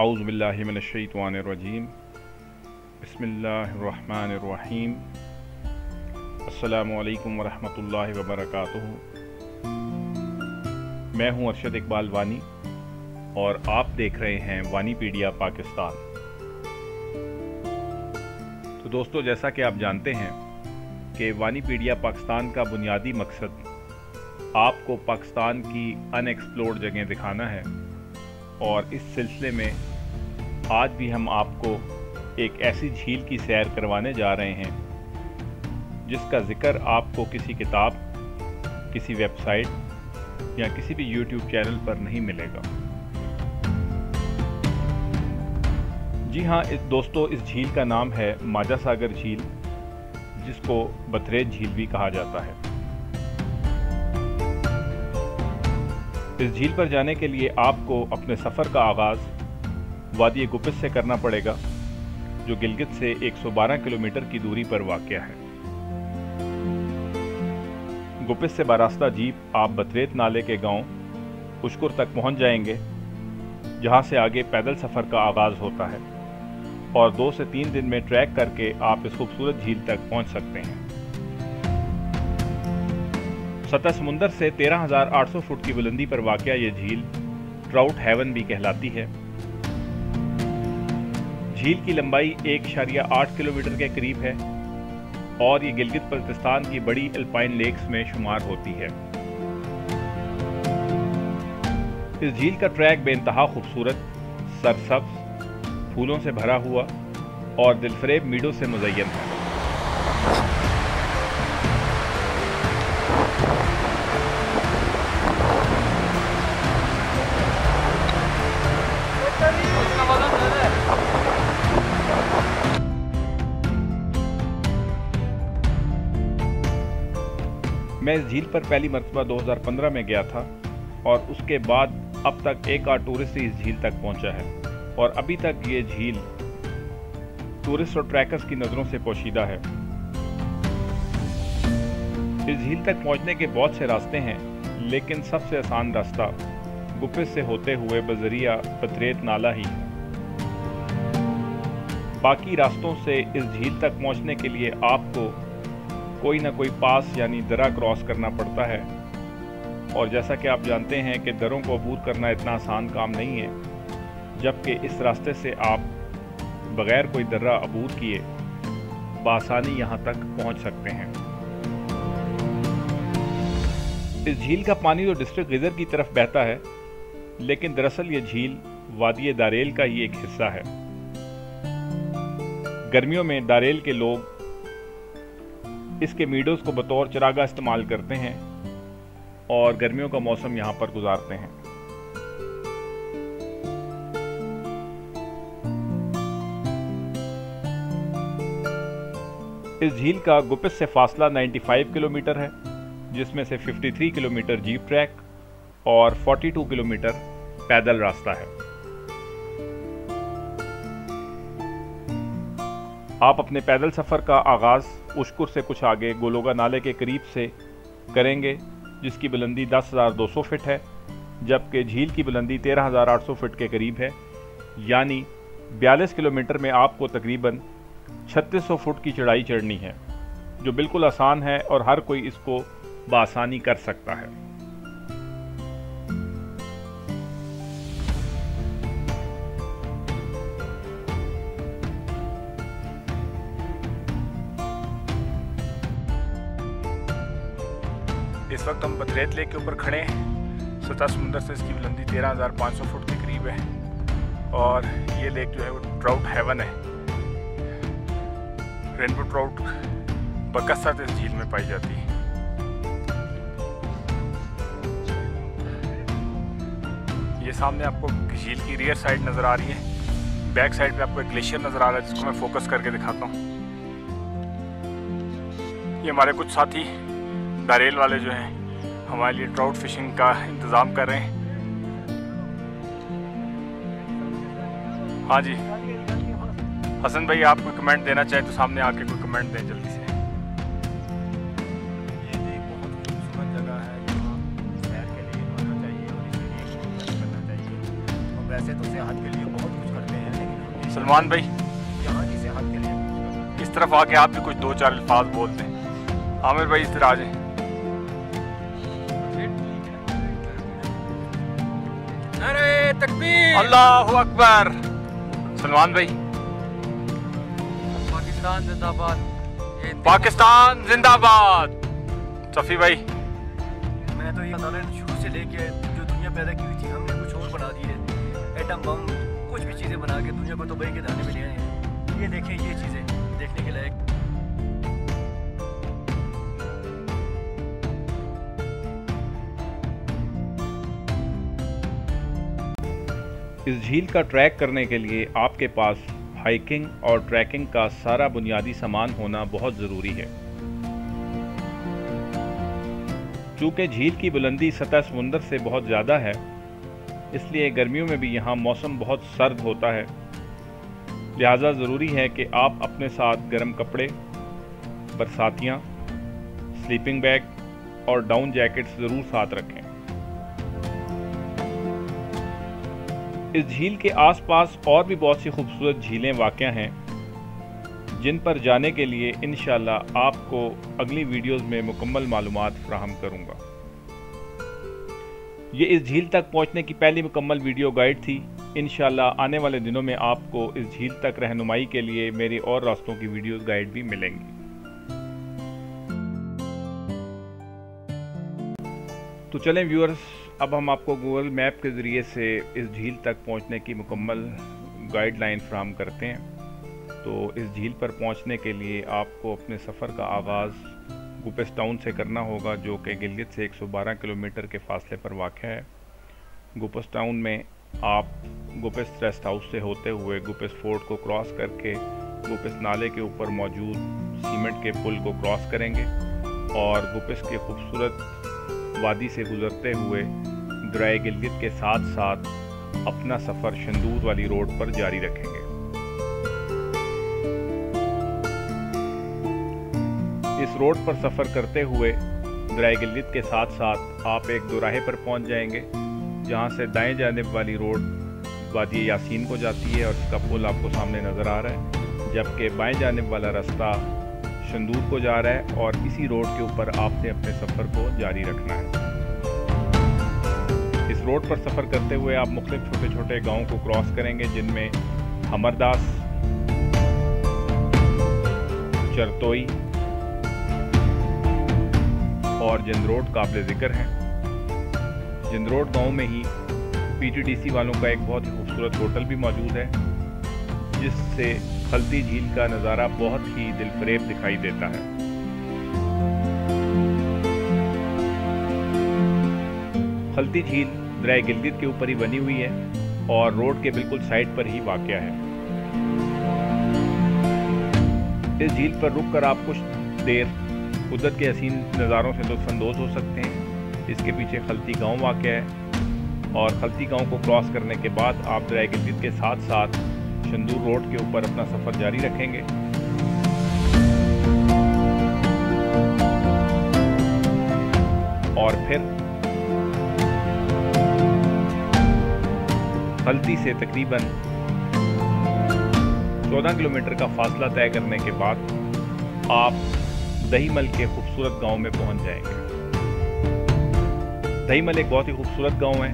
आउज़बिल्लिमिनशैतवानरजीम बसमीम अल्लाम वरहमतुल्लाहि वबरकातुहू मैं हूँ अरशद इकबाल वानी और आप देख रहे हैं वानी पीडिया पाकिस्तान। तो दोस्तों, जैसा कि आप जानते हैं कि वानी पीडिया पाकिस्तान का बुनियादी मकसद आपको पाकिस्तान की अनएक्सप्लोर्ड जगह दिखाना है। और इस सिलसिले में आज भी हम आपको एक ऐसी झील की सैर करवाने जा रहे हैं, जिसका ज़िक्र आपको किसी किताब, किसी वेबसाइट या किसी भी यूट्यूब चैनल पर नहीं मिलेगा। जी हाँ इस दोस्तों, इस झील का नाम है माजा सागर झील, जिसको बथरेज झील भी कहा जाता है। इस झील पर जाने के लिए आपको अपने सफ़र का आगाज़ वादी गुपिस से करना पड़ेगा, जो गिलगित से 112 किलोमीटर की दूरी पर वाक़ है। गुपिस से बारास्ता जीप आप बतरेत नाले के गाँव उशकुर तक पहुँच जाएँगे, जहाँ से आगे पैदल सफ़र का आगाज़ होता है, और दो से तीन दिन में ट्रैक करके आप इस खूबसूरत झील तक पहुँच सकते हैं। सतह समुंदर से 13,800 फुट की बुलंदी पर वाक़ ये झील ट्राउट हेवन भी कहलाती है। झील की लंबाई एक शरिया आठ किलोमीटर के करीब है और ये गिलगित बल्तिस्तान की बड़ी अल्पाइन लेक्स में शुमार होती है। इस झील का ट्रैक बेनतहा खूबसूरत सरसब्ज फूलों से भरा हुआ और दिलफरेब मीडो से मुजयन है। मैं इस झील पर पहली मरतबा 2015 में गया था और उसके बाद अब तक एक आध टूरिस्ट इस झील तक पहुँचा है। और अभी तक ये झील टूरिस्ट और ट्रैकर्स की नज़रों से पोशीदा है। इस झील तक पहुँचने के बहुत से रास्ते हैं, लेकिन सबसे आसान रास्ता गुफे से होते हुए बजरिया पतरेत नाला है। बाकी रास्तों से इस झील तक पहुँचने के लिए आपको कोई ना कोई पास यानी दरा क्रॉस करना पड़ता है। और जैसा कि आप जानते हैं कि दरों को अबूर करना इतना आसान काम नहीं है, जबकि इस रास्ते से आप बग़ैर कोई दर्रा अबूर किए बसानी यहाँ तक पहुँच सकते हैं। इस झील का पानी तो डिस्ट्रिक्ट गिजर की तरफ़ बहता है, लेकिन दरअसल ये झील वादी दारेल का ही एक हिस्सा है। गर्मियों में दारेल के लोग इसके मीडोज को बतौर चरागा इस्तेमाल करते हैं और गर्मियों का मौसम यहाँ पर गुजारते हैं। इस झील का गुपिस से फासला 95 किलोमीटर है, जिसमें से 53 किलोमीटर जीप ट्रैक और 42 किलोमीटर पैदल रास्ता है। आप अपने पैदल सफ़र का आगाज़ उशकुर से कुछ आगे गोलोगा नाले के करीब से करेंगे जिसकी बुलंदी 10,200 फिट है जबकि झील की बुलंदी 13,800 फिट के करीब है। यानी 42 किलोमीटर में आपको तकरीबन 3600 फुट की चढ़ाई चढ़नी है जो बिल्कुल आसान है और हर कोई इसको बसानी कर सकता है। हम बदरेत लेक के ऊपर खड़े हैं। सतह समुंदर से इसकी बुलंदी तेरह हज़ार पाँच सौ फुट के करीब है। और ये लेक जो है वो ट्राउट हेवन है। रेनबो ट्राउट बकसत इस झील में पाई जाती है। ये सामने आपको झील की रियर साइड नज़र आ रही है। बैक साइड पे आपको एक ग्लेशियर नज़र आ रहा है, जिसको मैं फोकस करके दिखाता हूँ। ये हमारे कुछ साथी दारेल वाले जो हैं हमारे लिए ट्राउट फिशिंग का इंतज़ाम कर रहे हैं। हाँ जी। हसन भाई आप कोई कमेंट देना चाहें तो सामने आके कोई कमेंट दें जल्दी से। ये एक बहुत खूबसूरत जगह है जहाँ सैर के लिए आना चाहिए और इसके लिए करना चाहिए। और वैसे तो सेहत के लिए बहुत कुछ सलमान भाई। यहाँ की सेहत के लिए इस तरफ़ आके आप भी कुछ दो चार अल्फाज बोलते हैं आमिर भाई इस तरह आ जाए। तकबीर अल्लाह अकबर सलमान भाई पाकिस्तान जिंदाबाद पाकिस्तान जिंदाबाद सफ़ी भाई मैं तो ये शुरू से लेके जो दुनिया पैदा की हुई थी हमने कुछ और बना दिए एटम बम कुछ भी चीज़ें बना के दुनिया को तबाही के दाने में ले आए हैं ये देखें ये चीज़ें देखने के लायक इस झील का ट्रैक करने के लिए आपके पास हाइकिंग और ट्रैकिंग का सारा बुनियादी सामान होना बहुत ज़रूरी है। चूँकि झील की बुलंदी सतह समुंदर से बहुत ज़्यादा है, इसलिए गर्मियों में भी यहाँ मौसम बहुत सर्द होता है। लिहाजा ज़रूरी है कि आप अपने साथ गर्म कपड़े, बरसातियाँ स्लीपिंग बैग और डाउन जैकेट्स ज़रूर साथ रखें। इस झील के आसपास और भी बहुत सी खूबसूरत झीलें वाक़ हैं, जिन पर जाने के लिए इन आपको अगली वीडियोस में मुकम्मल मालूम फ्राहम करूँगा। ये इस झील तक पहुँचने की पहली मुकम्मल वीडियो गाइड थी। इन आने वाले दिनों में आपको इस झील तक रहनुमाई के लिए मेरी और रास्तों की वीडियोस गाइड भी मिलेंगी। तो चलें व्यूअर्स अब हम आपको गूगल मैप के ज़रिए से इस झील तक पहुँचने की मुकम्मल गाइडलाइन फ्राहम करते हैं। तो इस झील पर पहुँचने के लिए आपको अपने सफ़र का आगाज़ गुपेस टाउन से करना होगा, जो कि गिलियत से 112 किलोमीटर के फासले पर वाक़ है। गुपस टाउन में आप गुपेस रेस्ट हाउस से होते हुए गुपेस फोर्ट को क्रॉस करके गुपेस नाले के ऊपर मौजूद सीमेंट के पुल को क्रॉस करेंगे और गुपेस के खूबसूरत वादी से गुजरते हुए द्राय गिलगित के साथ साथ अपना सफ़र शंदूर वाली रोड पर जारी रखेंगे। इस रोड पर सफ़र करते हुए द्राय गिलगित के साथ साथ आप एक दोराहे पर पहुँच जाएँगे, जहाँ से दाएँ जानब वाली रोड वादी यासीन को जाती है और इसका पुल आपको सामने नज़र आ रहा है, जबकि बाएँ जानब वाला रास्ता संदूर को जा रहा है और इसी रोड के ऊपर आपने अपने सफ़र को जारी रखना है। इस रोड पर सफ़र करते हुए आप मुख्तलिफ़ छोटे छोटे गाँव को क्रॉस करेंगे, जिनमें हमरदास, चरतोई और जिंदरोड काबिल ज़िक्र हैं। जिंदरोड गाँव में ही पीटीडीसी वालों का एक बहुत ही खूबसूरत होटल भी मौजूद है, जिससे खलती झील का नज़ारा बहुत ही दिलफरेब दिखाई देता है। खलती झील द्राय गिलगित के ऊपर ही बनी हुई है और रोड के बिल्कुल साइड पर ही वाक़ है। इस झील पर रुककर आप कुछ देर कुदरत के हसीन नज़ारों से लुत्फानंदोज हो सकते हैं। इसके पीछे खलती गाँव वाक़ है और खलती गाँव को क्रॉस करने के बाद आप द्राय गिलगित के साथ साथ चंदूर रोड के ऊपर अपना सफ़र जारी रखेंगे। और फिर हल्दी से तकरीबन 14 किलोमीटर का फासला तय करने के बाद आप दहीमल के खूबसूरत गाँव में पहुँच जाएँगे। दहीमल एक बहुत ही खूबसूरत गाँव है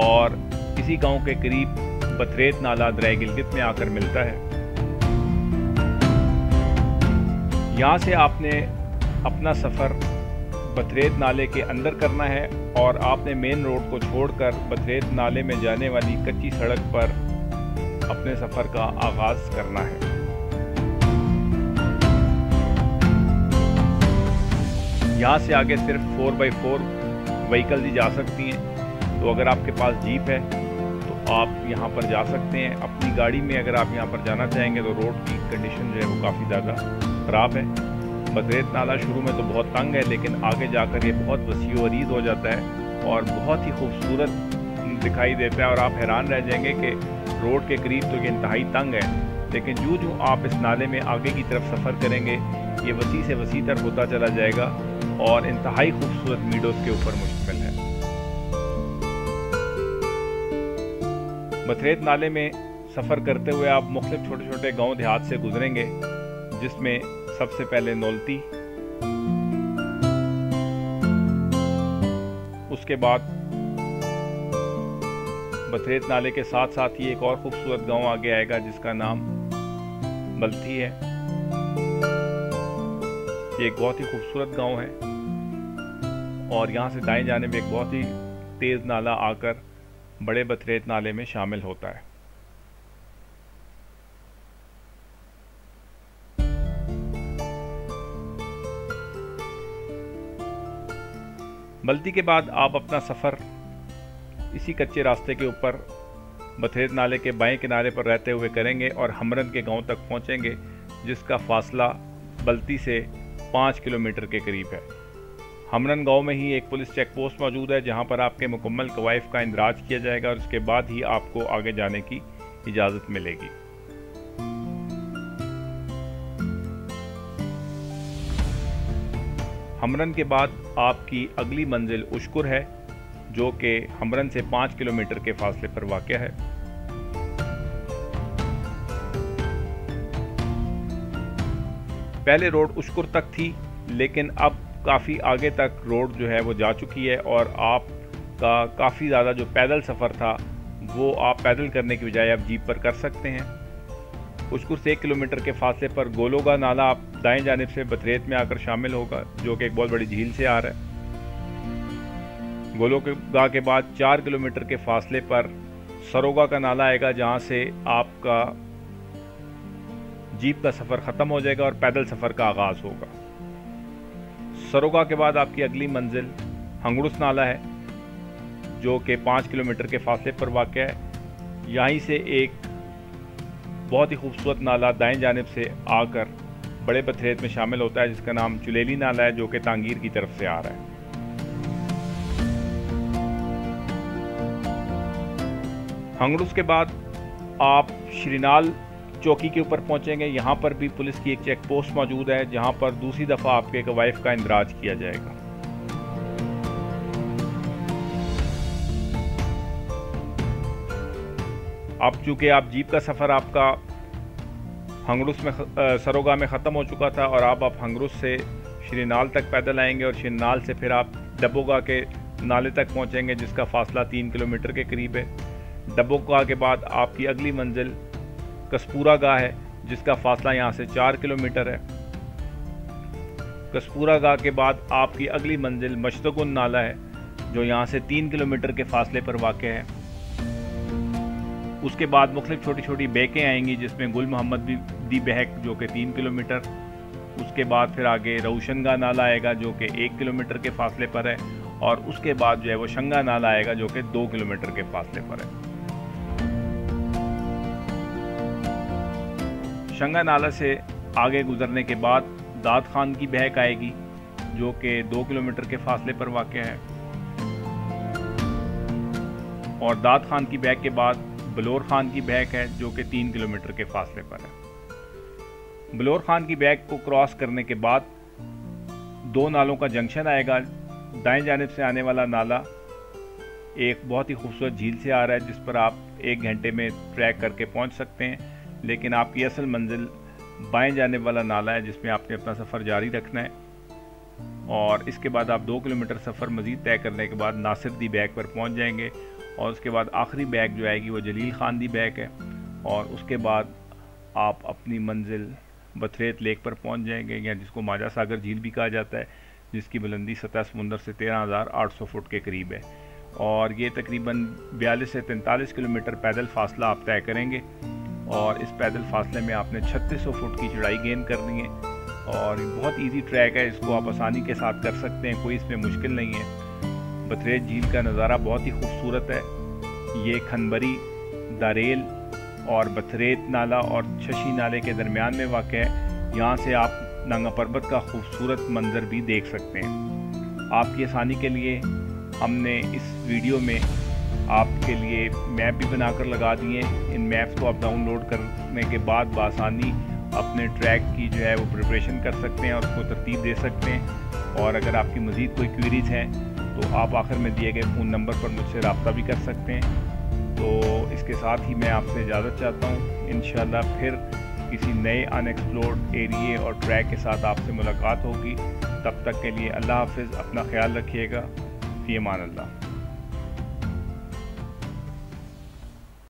और इसी गाँव के करीब बथरेत नाला द्राय गिलगित में आकर मिलता है। यहाँ से आपने अपना सफ़र बथरेत नाले के अंदर करना है और आपने मेन रोड को छोड़कर बथरेत नाले में जाने वाली कच्ची सड़क पर अपने सफ़र का आगाज़ करना है। यहाँ से आगे सिर्फ़ फोर बाई फोर व्हीकल ही जा सकती हैं। तो अगर आपके पास जीप है आप यहाँ पर जा सकते हैं। अपनी गाड़ी में अगर आप यहाँ पर जाना चाहेंगे तो रोड की कंडीशन जो है वो काफ़ी ज़्यादा ख़राब है। बदरेत नाला शुरू में तो बहुत तंग है, लेकिन आगे जाकर ये बहुत वसी अरीज हो जाता है और बहुत ही खूबसूरत दिखाई देता है और आप हैरान रह जाएँगे कि रोड के करीब तो ये इंतहाई तंग है। लेकिन जूँ जूँ आप इस नाले में आगे की तरफ़ सफ़र करेंगे, ये वसी से वसी होता चला जाएगा और इंतहाई खूबसूरत मीडोज़ के ऊपर मुश्तमिल है। बथरेत नाले में सफ़र करते हुए आप मुख्तलिफ़ छोटे छोटे गाँव देहात से गुजरेंगे, जिसमें सबसे पहले नौलती, उसके बाद बथरेत नाले के साथ साथ ही एक और खूबसूरत गाँव आगे आएगा, जिसका नाम बल्थी है। ये एक बहुत ही खूबसूरत गाँव है, और यहाँ से दाएँ जाने में एक बहुत ही तेज़ नाला आकर बड़े बथरेत नाले में शामिल होता है। बल्ती के बाद आप अपना सफ़र इसी कच्चे रास्ते के ऊपर बथेर नाले के बाएँ किनारे पर रहते हुए करेंगे और हमरन के गाँव तक पहुँचेंगे, जिसका फासला बल्ती से पाँच किलोमीटर के करीब है। हमरन गाँव में ही एक पुलिस चेक पोस्ट मौजूद है, जहाँ पर आपके मुकम्मल कवायफ का इंदराज किया जाएगा और उसके बाद ही आपको आगे जाने की इजाज़त मिलेगी। हमरन के बाद आपकी अगली मंजिल उशकुर है, जो कि हमरन से पाँच किलोमीटर के फासले पर वाक़ है। पहले रोड उशकुर तक थी, लेकिन अब काफ़ी आगे तक रोड जो है वो जा चुकी है और आपका काफ़ी ज़्यादा जो पैदल सफ़र था, वो आप पैदल करने की बजाय आप जीप पर कर सकते हैं। उशकुर से एक किलोमीटर के फासले पर गोलोगा नाला आप दाएँ जानब से बथरेत में आकर शामिल होगा, जो कि एक बहुत बड़ी झील से आ रहा है। गोलोगा के बाद चार किलोमीटर के फासले पर सरोगा का नाला आएगा, जहाँ से आपका जीप का सफ़र ख़त्म हो जाएगा और पैदल सफ़र का आगाज़ होगा। सरोगा के बाद आपकी अगली मंजिल हंगड़ुस नाला है, जो कि पाँच किलोमीटर के फासले पर वाक़ है। यहीं से एक बहुत ही खूबसूरत नाला दाएँ जानब से आकर बड़े बथरेत में शामिल होता है, जिसका नाम चुलेली नाला है, जो कि तांगीर की तरफ़ से आ रहा है। हंगड़ूस के बाद आप श्रीनाल चौकी के ऊपर पहुँचेंगे। यहाँ पर भी पुलिस की एक चेक पोस्ट मौजूद है, जहाँ पर दूसरी दफ़ा आपके एक वाइफ का इंदराज किया जाएगा। अब चूँकि आप जीप का सफ़र आपका हंगरूस में सरोगा में ख़त्म हो चुका था और आप आप हंगरुस से श्रीनाल तक पैदल आएँगे और श्रीनाल से फिर आप डबोगा के नाले तक पहुँचेंगे, जिसका फासला तीन किलोमीटर के करीब है। डबोगा के बाद आपकी अगली मंजिल कस्पूरा गाह है, जिसका फासला यहाँ से चार किलोमीटर है। कस्पूरा गाह के बाद आपकी अगली मंजिल मशतगुन नाला है, जो यहाँ से तीन किलोमीटर के फासले पर वाक़ है। उसके बाद मुख्तलिफ़ छोटी छोटी बेकें आएँगी, जिसमें गुल मोहम्मद दी बहक, जो कि तीन किलोमीटर। उसके बाद फिर आगे रोशनगा नाला आएगा, जो कि एक किलोमीटर के फासले पर है, और उसके बाद जो है वो शंगा नाला आएगा, जो कि दो किलोमीटर के फासले पर है। शंगा नाला से आगे गुजरने के बाद दाद खान की बहक आएगी, जो कि दो किलोमीटर के फासले पर वाक़ है। और दाद खान की बहक के बाद बलोर खान की बैक है, जो कि तीन किलोमीटर के फासले पर है। बलोर खान की बैक को क्रॉस करने के बाद दो नालों का जंक्शन आएगा। दाएँ जानब से आने वाला नाला एक बहुत ही खूबसूरत झील से आ रहा है, जिस पर आप एक घंटे में ट्रैक करके पहुँच सकते हैं। लेकिन आपकी असल मंजिल बाएँ जाने वाला नाला है, जिसमें आपने अपना सफ़र जारी रखना है। और इसके बाद आप दो किलोमीटर सफ़र मज़ीद तय करने के बाद नासिर दी बैग पर पहुँच जाएँगे और उसके बाद आखिरी बैग जो आएगी वो जलील खान दी बैग है। और उसके बाद आप अपनी मंजिल बथरेत लेक पर पहुँच जाएँगे, या जिसको माजा सागर झील भी कहा जाता है, जिसकी बुलंदी सतह समुंदर से तेरह हज़ार आठ सौ फुट के करीब है। और ये तकरीबन बयालीस से तैंतालीस किलोमीटर पैदल फासला आप तय करेंगे। और इस पैदल फासले में आपने छत्तीस सौ फुट की चढ़ाई गेन करनी है। और बहुत इजी ट्रैक है, इसको आप आसानी के साथ कर सकते हैं, कोई इसमें मुश्किल नहीं है। बथरेज झील का नज़ारा बहुत ही खूबसूरत है। ये खनबरी, दारेल और बथरेत नाला और शशि नाले के दरमियान में वाक़ है। यहाँ से आप नंगा पर्वत का खूबसूरत मंज़र भी देख सकते हैं। आपकी आसानी के लिए हमने इस वीडियो में आपके लिए मैप भी बनाकर लगा दिए मैप्स को आप डाउनलोड करने के बाद बसानी अपने ट्रैक की जो है वो प्रिपरेशन कर सकते हैं और उसको तरतीब दे सकते हैं। और अगर आपकी मज़ीद कोई क्वेरीज हैं तो आप आखिर में दिए गए फ़ोन नंबर पर मुझसे रबता भी कर सकते हैं। तो इसके साथ ही मैं आपसे इजाज़त चाहता हूँ। इन फिर किसी नए अनएक्सप्लोर्ड एरिए और ट्रैक के साथ आपसे मुलाकात होगी। तब तक के लिए अल्लाह हाफिज़, अपना ख्याल रखिएगा। फ़ी अमान अल्लाह।